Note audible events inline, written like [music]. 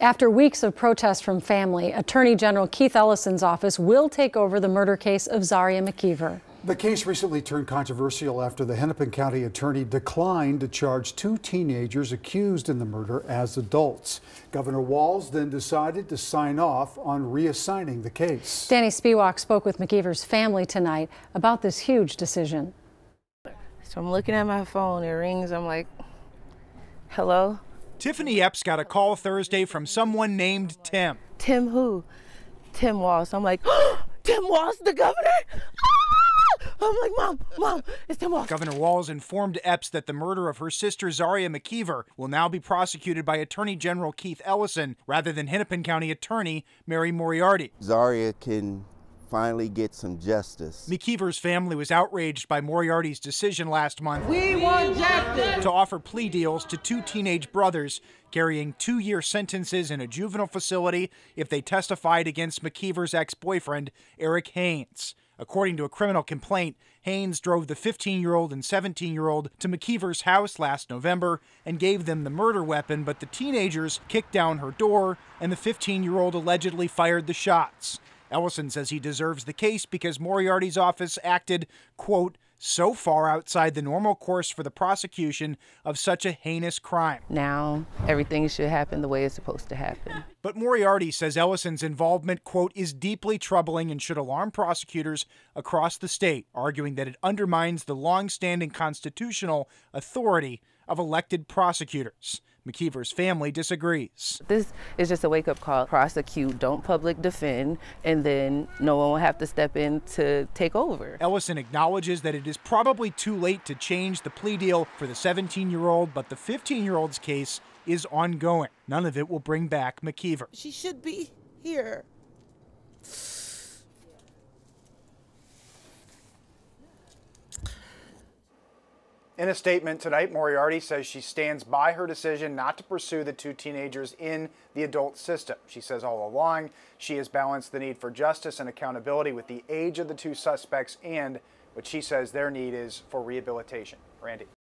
After weeks of protests from family, Attorney General Keith Ellison's office will take over the murder case of Zaria McKeever. The case recently turned controversial after the Hennepin County attorney declined to charge two teenagers accused in the murder as adults. Governor Walz then decided to sign off on reassigning the case. Danny Spewak spoke with McKeever's family tonight about this huge decision. So I'm looking at my phone, it rings, I'm like, hello? Tiffany Epps got a call Thursday from someone named Tim. Tim who? Tim Walz. I'm like, oh, [gasps] Tim Walz, the governor? Ah! I'm like, Mom, Mom, it's Tim Walz. Governor Walz informed Epps that the murder of her sister Zaria McKeever will now be prosecuted by Attorney General Keith Ellison rather than Hennepin County Attorney Mary Moriarty. Zaria can finally get some justice. McKeever's family was outraged by Moriarty's decision last month. We want justice! To offer plea deals to two teenage brothers carrying two year sentences in a juvenile facility if they testified against McKeever's ex boyfriend, Eric Haynes. According to a criminal complaint, Haynes drove the 15 year old and 17 year old to McKeever's house last November and gave them the murder weapon, but the teenagers kicked down her door and the 15 year old allegedly fired the shots. Ellison says he deserves the case because Moriarty's office acted, quote, so far outside the normal course for the prosecution of such a heinous crime. Now, everything should happen the way it's supposed to happen. But Moriarty says Ellison's involvement, quote, is deeply troubling and should alarm prosecutors across the state, arguing that it undermines the long-standing constitutional authority of elected prosecutors. McKeever's family disagrees. This is just a wake up call. Prosecute, don't public defend, and then no one will have to step in to take over. Ellison acknowledges that it is probably too late to change the plea deal for the 17 year old, but the 15 year old's case is ongoing. None of it will bring back McKeever. She should be here. In a statement tonight, Moriarty says she stands by her decision not to pursue the two teenagers in the adult system. She says all along she has balanced the need for justice and accountability with the age of the two suspects and what she says their need is for rehabilitation. Randy.